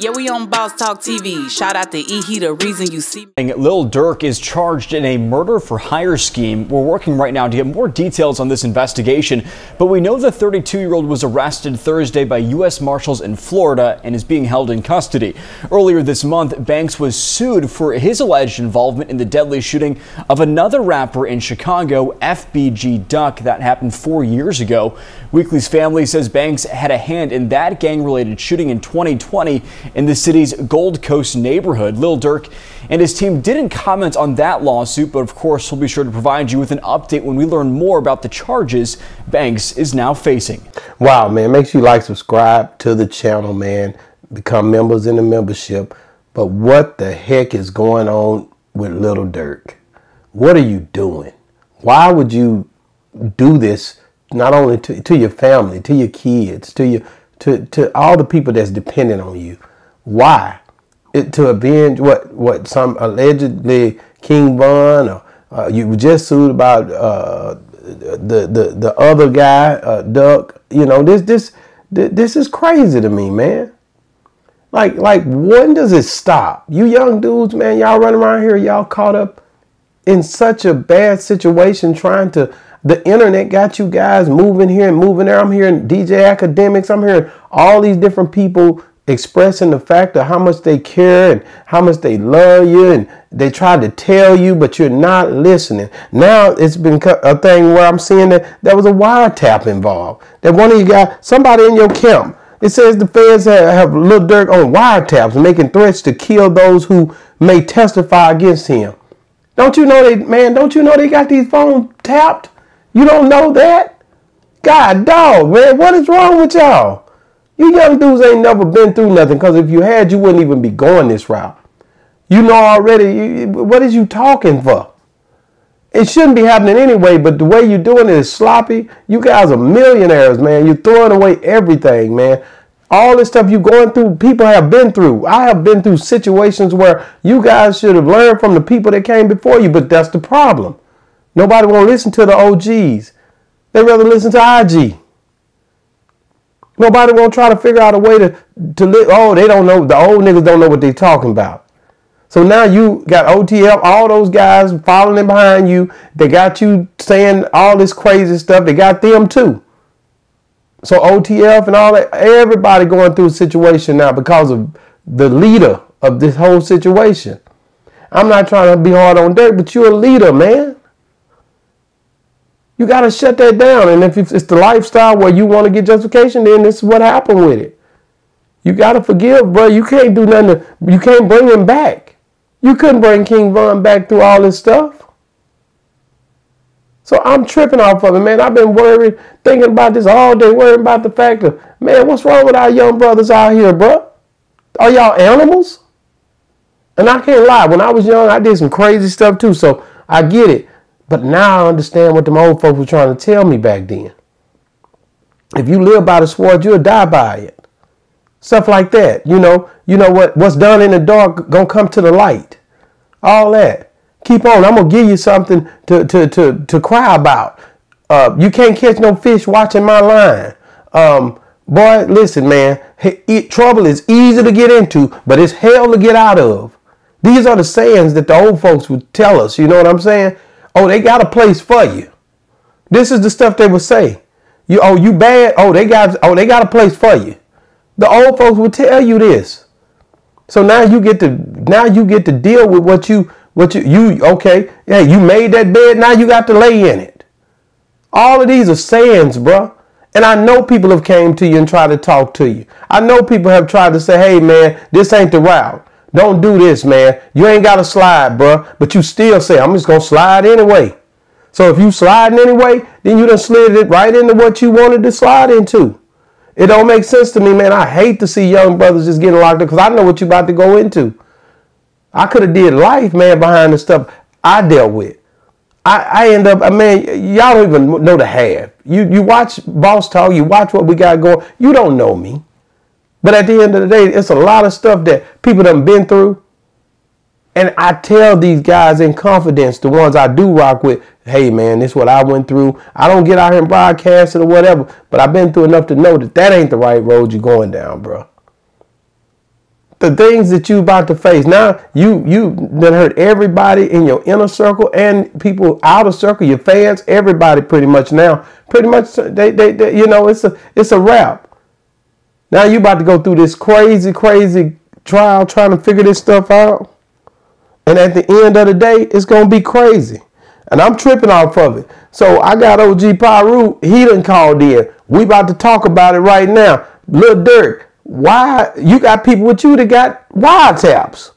Yeah, we on Boss Talk TV. Shout out to E. He, the reason you see me. Lil Durk is charged in a murder for hire scheme. We're working right now to get more details on this investigation, but we know the 32 year old was arrested Thursday by U.S. Marshals in Florida and is being held in custody. Earlier this month, Banks was sued for his alleged involvement in the deadly shooting of another rapper in Chicago, FBG Duck. That happened four years ago. Weekly's family says Banks had a hand in that gang related shooting in 2020 in the city's Gold Coast neighborhood. Lil Durk and his team didn't comment on that lawsuit, but of course, we'll be sure to provide you with an update when we learn more about the charges Banks is now facing. Wow, man. Make sure you like, subscribe to the channel, man. Become members in the membership. But what the heck is going on with Little Durk? What are you doing? Why would you do this not only to, to your family, to your kids, to your to, to all the people that's dependent on you? Why? It, to avenge what what some allegedly King Von or uh, you just sued about uh, the the the other guy uh, Duck. You know this this this is crazy to me, man. Like like when does it stop? You young dudes, man, y'all running around here, y'all caught up in such a bad situation trying to the internet got you guys moving here and moving there. I'm hearing DJ Akademiks. I'm hearing all these different people expressing the fact of how much they care and how much they love you and they try to tell you but you're not listening. Now it's been a thing where i'm seeing that there was a wiretap involved. That one of you guys somebody in your camp it says the feds have, have Lil Durk on wiretaps making threats to kill those who may testify against him. Don't you know they man don't you know they got these phones tapped? You don't know that? God dog man what is wrong with y'all you young dudes ain't never been through nothing because if you had, you wouldn't even be going this route. You know already, what is you talking for? It shouldn't be happening anyway, but the way you're doing it is sloppy. You guys are millionaires, man. You're throwing away everything, man. All this stuff you're going through, people have been through. I have been through situations where you guys should have learned from the people that came before you, but that's the problem. Nobody won't listen to the OGs. They rather listen to IG. Nobody won't try to figure out a way to, to live. Oh, they don't know. The old niggas don't know what they're talking about. So now you got OTF, all those guys following behind you. They got you saying all this crazy stuff. They got them too. So OTF and all that, everybody going through a situation now because of the leader of this whole situation. I'm not trying to be hard on Durk, but you're a leader, man. You got to shut that down. And if it's the lifestyle where you want to get justification, then this is what happened with it. You got to forgive, bro. You can't do nothing. To, you can't bring him back. You couldn't bring King Von back through all this stuff. So I'm tripping off of it, man. I've been worried, thinking about this all day, worrying about the fact of, man, what's wrong with our young brothers out here, bro? Are y'all animals? And I can't lie, when I was young, I did some crazy stuff too. So I get it. But now I understand what them old folks were trying to tell me back then. If you live by the sword, you'll die by it. Stuff like that. You know, you know what what's done in the dark gonna come to the light. All that. Keep on. I'm gonna give you something to to to, to cry about. Uh, you can't catch no fish watching my line. Um, boy, listen, man. It, trouble is easy to get into, but it's hell to get out of. These are the sayings that the old folks would tell us. You know what I'm saying? Oh, they got a place for you. This is the stuff they would say. You oh you bad? Oh, they got oh they got a place for you. The old folks would tell you this. So now you get to now you get to deal with what you what you you okay, yeah, you made that bed, now you got to lay in it. All of these are sayings, bro. And I know people have came to you and tried to talk to you. I know people have tried to say, hey man, this ain't the route. Don't do this, man. You ain't got to slide, bro. But you still say, I'm just going to slide anyway. So if you sliding anyway, then you done slid it right into what you wanted to slide into. It don't make sense to me, man. I hate to see young brothers just getting locked up because I know what you about to go into. I could have did life, man, behind the stuff I dealt with. I, I end up, uh, I mean, y'all don't even know the half. You you watch Boss Talk, you watch what we got going. You don't know me. But at the end of the day, it's a lot of stuff that people have been through. And I tell these guys in confidence, the ones I do rock with, hey man, this is what I went through. I don't get out here and broadcast it or whatever, but I've been through enough to know that that ain't the right road you're going down, bro. the things that you about to face. Now you you done hurt everybody in your inner circle and people outer circle, your fans, everybody pretty much now. Pretty much they, they, they you know it's a it's a wrap. Now you about to go through this crazy, crazy trial trying to figure this stuff out. And at the end of the day, it's gonna be crazy. And I'm tripping off of it. So I got OG Piru, he done called in. We about to talk about it right now. Lil Durk, why you got people with you that got wiretaps?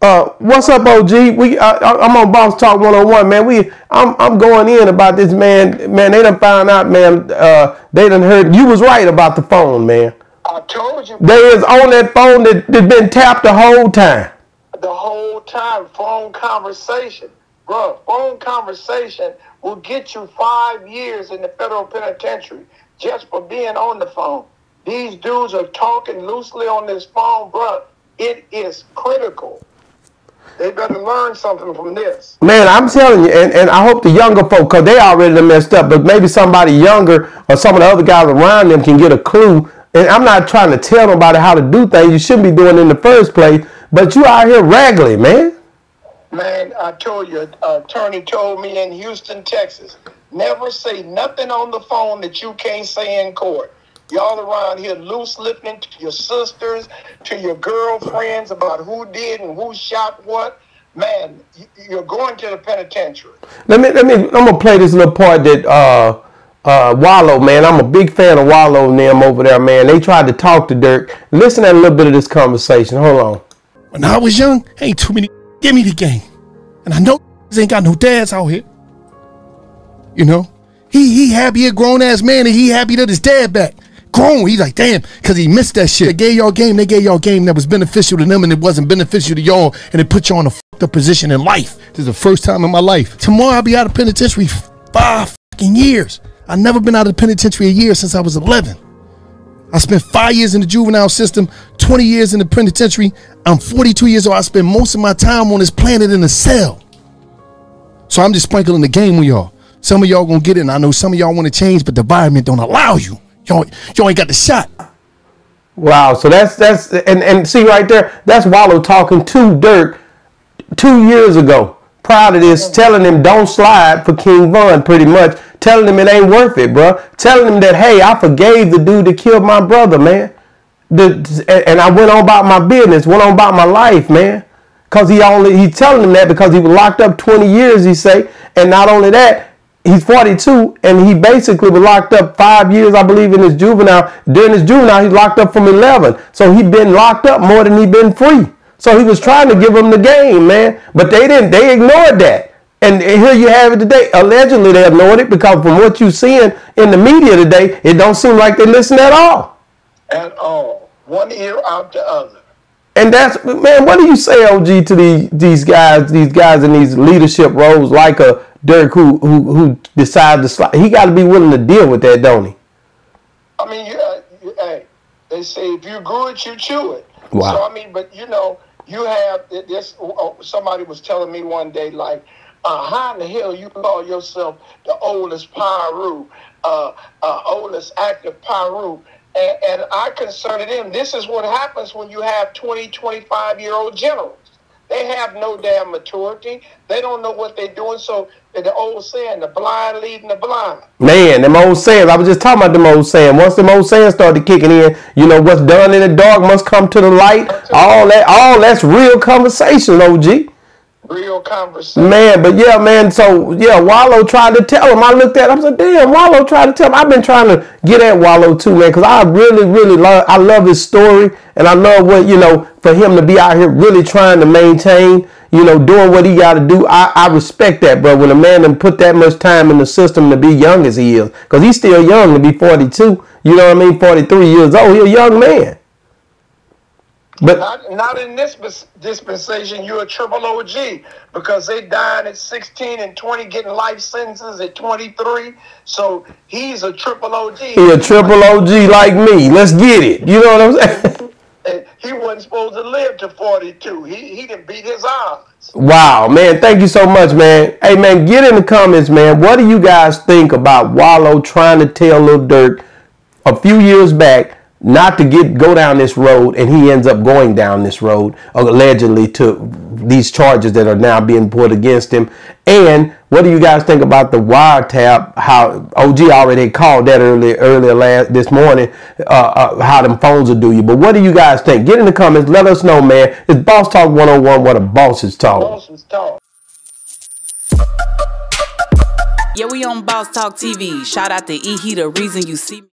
Uh, what's up, OG? We uh, I'm on Boss Talk 101, man. We I'm I'm going in about this man. Man, they done found out, man. Uh, they done heard you was right about the phone, man. I told you. They is on that phone that that been tapped the whole time. The whole time, phone conversation, bro. Phone conversation will get you five years in the federal penitentiary just for being on the phone. These dudes are talking loosely on this phone, bro. It is critical. They better learn something from this. Man, I'm telling you, and, and I hope the younger folk, because they already messed up, but maybe somebody younger or some of the other guys around them can get a clue. And I'm not trying to tell nobody how to do things you shouldn't be doing in the first place, but you out here regularly, man. Man, I told you, uh, attorney told me in Houston, Texas, never say nothing on the phone that you can't say in court. Y'all around here loose lipping to your sisters, to your girlfriends about who did and who shot what. Man, you're going to the penitentiary. Let me let me I'm gonna play this little part that uh uh Wallo, man. I'm a big fan of Wallo and them over there, man. They tried to talk to Durk. Listen to a little bit of this conversation. Hold on. When I was young, ain't too many give me the game. And I know ain't got no dads out here. You know? He he happy a grown ass man and he happy that his dad back grown. He's like, damn, because he missed that shit. They gave y'all game, they gave y'all game that was beneficial to them and it wasn't beneficial to y'all, and it put you on a fucked up position in life. This is the first time in my life. Tomorrow I'll be out of penitentiary five fucking years. I've never been out of the penitentiary a year since I was 11. I spent five years in the juvenile system, 20 years in the penitentiary. I'm 42 years old. I spend most of my time on this planet in a cell. So I'm just sprinkling the game with y'all. Some of y'all gonna get it, and I know some of y'all want to change, but the environment don't allow you. Y'all, y'all ain't got the shot. Wow. So that's that's and and see right there, that's Wallo talking to Durk two years ago. Prior to this, telling him don't slide for King Von, pretty much telling him it ain't worth it, bro. Telling him that hey, I forgave the dude that killed my brother, man. The, and I went on about my business, went on about my life, man. Cause he only he telling him that because he was locked up 20 years, he say, and not only that, he's 42 and he basically was locked up five years, I believe, in his juvenile. During his juvenile, he's locked up from 11. So he been locked up more than he been free. So he was trying to give him the game, man. But they didn't. They ignored that. And here you have it today. Allegedly, they ignored it because from what you're seeing in the media today, it don't seem like they listen at all. At all. One ear out the other. And that's man. What do you say, OG, to these these guys, these guys in these leadership roles, like a Durk who who who decided to slide. He got to be willing to deal with that, don't he? I mean, you, uh, hey, they say if you grew it, you chew it. Wow. So I mean, but you know, you have this. Uh, somebody was telling me one day, like, uh, how in the hell you call yourself the oldest Piru, uh, uh, oldest active Piru? And, and I concerted him. This is what happens when you have 20, 25 year old generals. They have no damn maturity. They don't know what they're doing. So the old saying, the blind leading the blind. Man, them old sayings. I was just talking about them old saying. Once them old sayings started kicking in, you know what's done in the dark must come to the light. All that, all that's real conversation, OG. Real conversation. Man, but yeah, man. So yeah, Wallo tried to tell him. I looked at him. I said, "Damn, Wallo tried to tell him." I've been trying to get at Wallo too, man, because I really, really love. I love his story, and I love what you know for him to be out here really trying to maintain. You know, doing what he got to do. I, I respect that, bro. When a man done put that much time in the system to be young as he is, because he's still young to be 42. You know what I mean? 43 years old. He's a young man. But not, not in this dispensation, you're a triple OG because they died at 16 and 20, getting life sentences at 23. So he's a triple OG. He a triple OG like me. Let's get it. You know what I'm saying? he wasn't supposed to live to 42. He he didn't beat his odds. Wow, man. Thank you so much, man. Hey, man, get in the comments, man. What do you guys think about Wallo trying to tell Lil Durk a few years back not to get go down this road and he ends up going down this road allegedly to these charges that are now being put against him and what do you guys think about the wiretap how og already called that earlier earlier last this morning uh, uh, how them phones will do you but what do you guys think get in the comments let us know man it's boss talk 101 what a boss is talk Bosses talk. Yeah, we on Boss Talk TV. Shout out to E. He, the reason you see me.